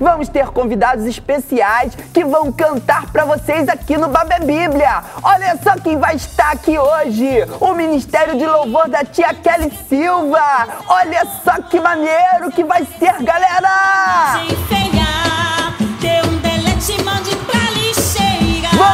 Vamos ter convidados especiais que vão cantar para vocês aqui no Babé Bíblia. Olha só quem vai estar aqui hoje: o Ministério de Louvor da tia Kelly Silva. Olha só que maneiro que vai ser, galera!